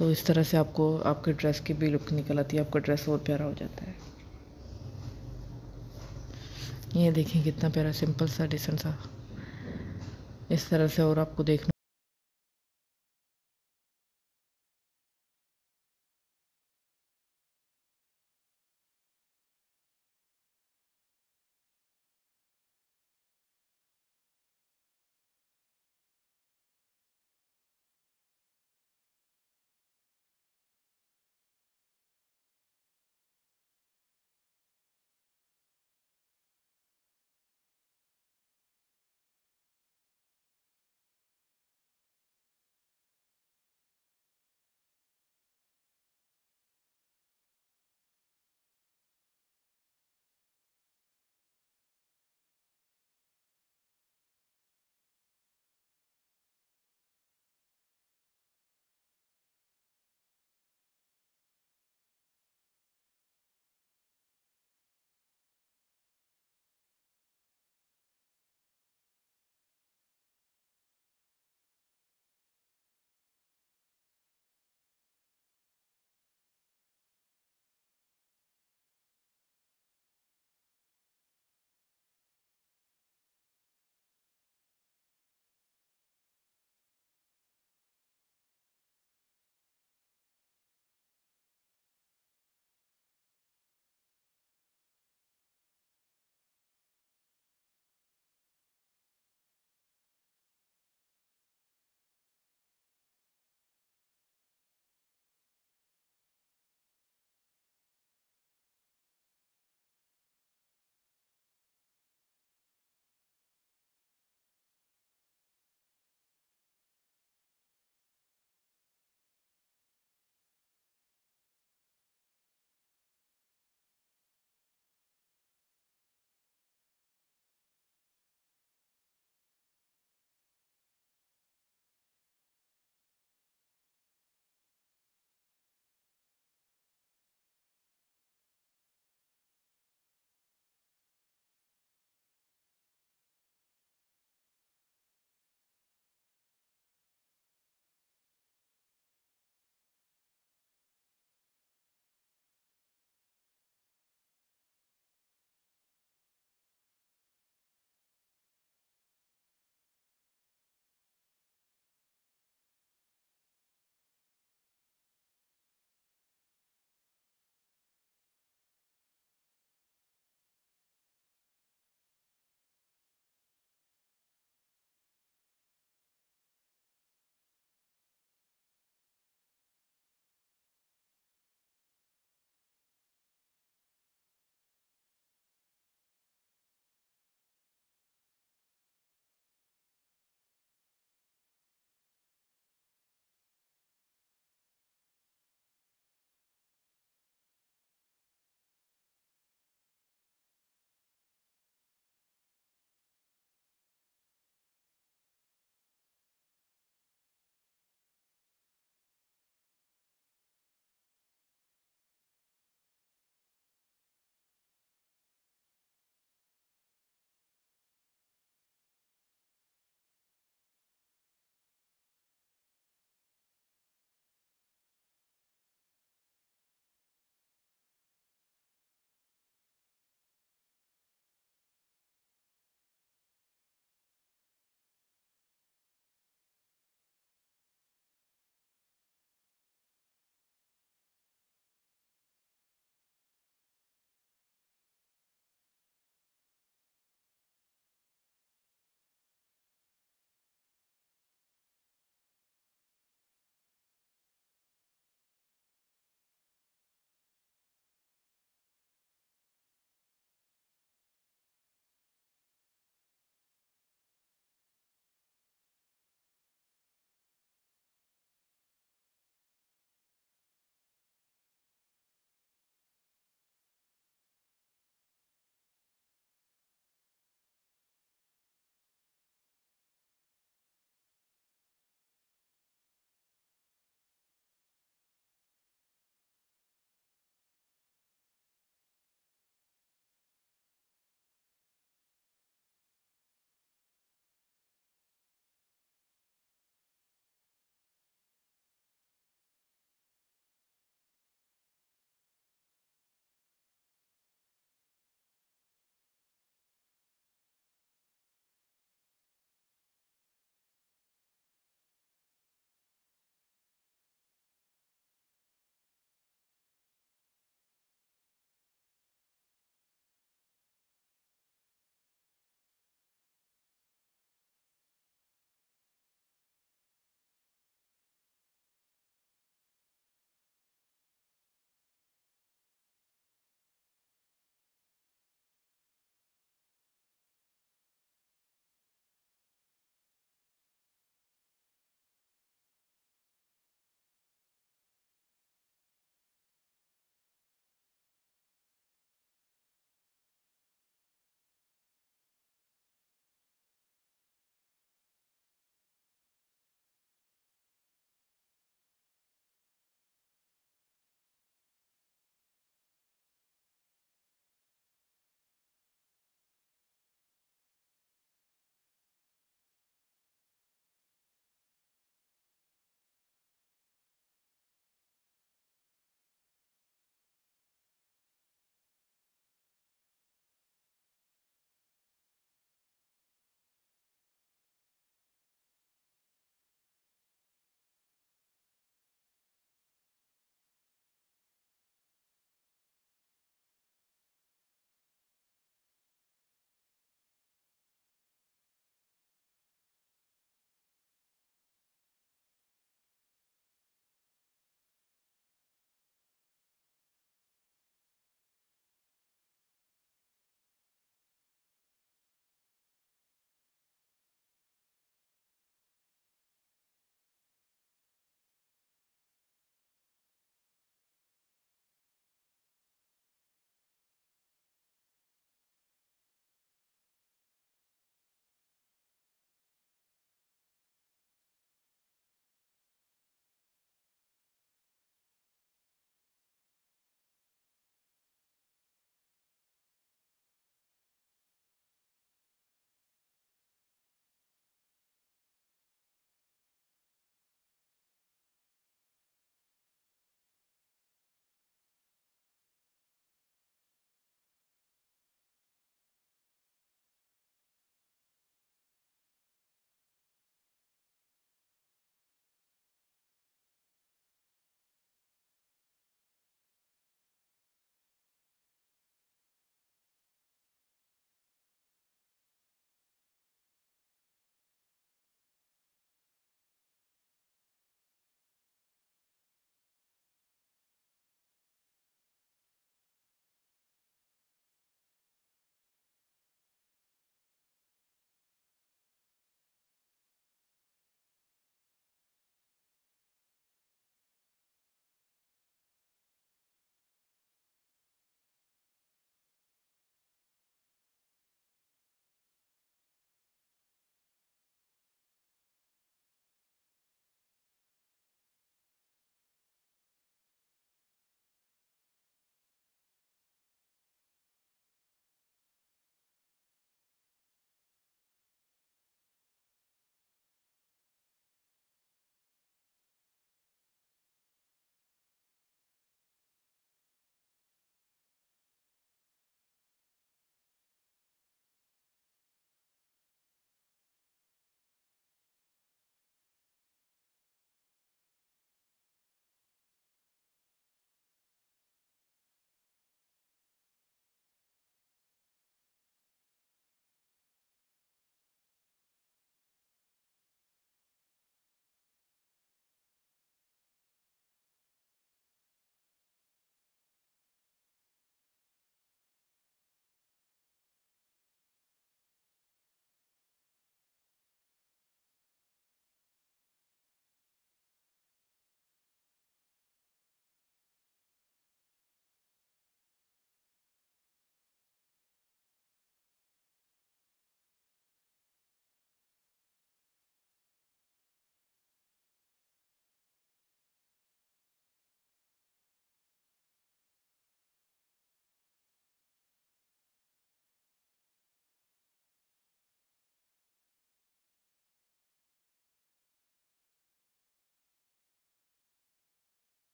तो इस तरह से आपको, आपके ड्रेस की भी लुक निकल आती है, आपका ड्रेस और प्यारा हो जाता है। ये देखें कितना प्यारा सिंपल सा डिसेंट सा इस तरह से और आपको देखना